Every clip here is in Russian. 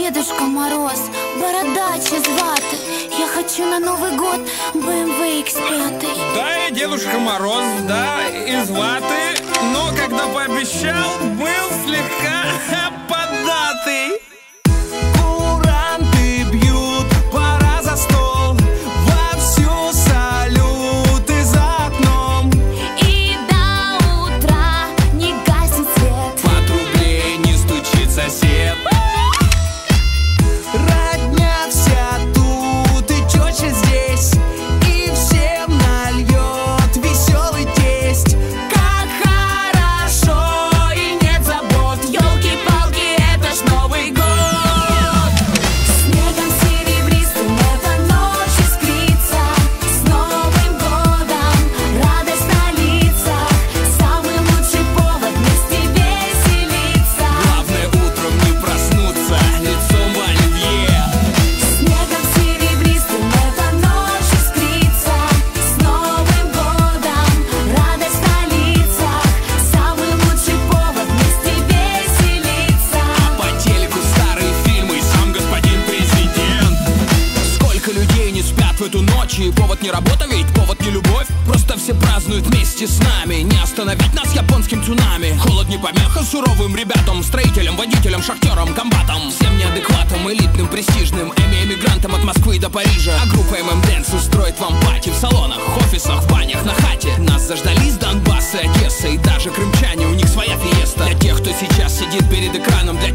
Дедушка Мороз, бородач из ваты. Я хочу на Новый год BMW X5 Да, я Дедушка Мороз, да, из ваты. Но когда пообещал, был слегка не работа, ведь повод не любовь. Просто все празднуют вместе с нами. Не остановить нас японским цунами. Холод не помеха суровым ребятам Строителям, водителям, шахтерам, комбатам. Всем неадекватам, элитным, престижным. Эми эмигрантам от Москвы до Парижа. А группа MMDance устроит вам party В салонах, офисах, в банях, на хате. Нас заждались Донбасс и Одесса И даже крымчане, у них своя фиеста. Для тех, кто сейчас сидит перед экраном Для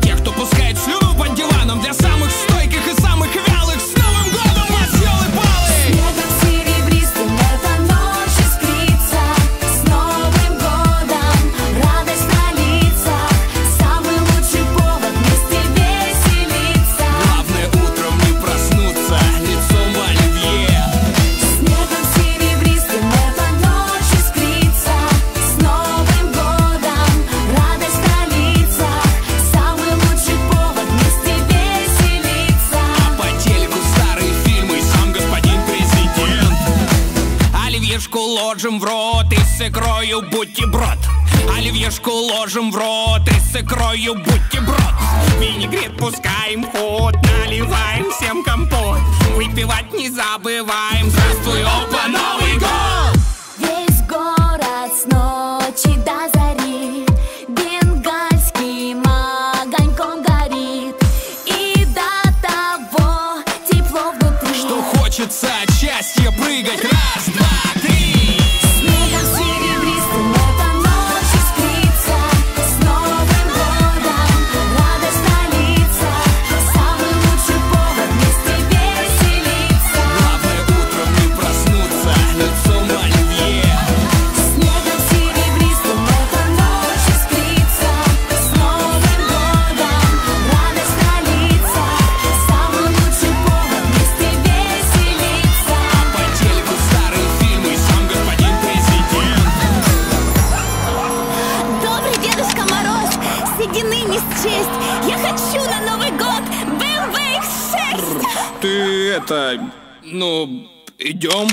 ложим в рот и с икрою бутерброд Оливьешку ложим в рот и с икрою бутерброд Винегрет пускаем ход, наливаем всем компот. Выпивать не забываем, здравствуй, опа, Новый год! Весь город с ночи до зари. Бенгальским огоньком горит. И до того тепло внутри. Что хочется от счастья прыгать. Раз, два, счесть Я хочу на Новый год BMW X6 Ты это, ну, идем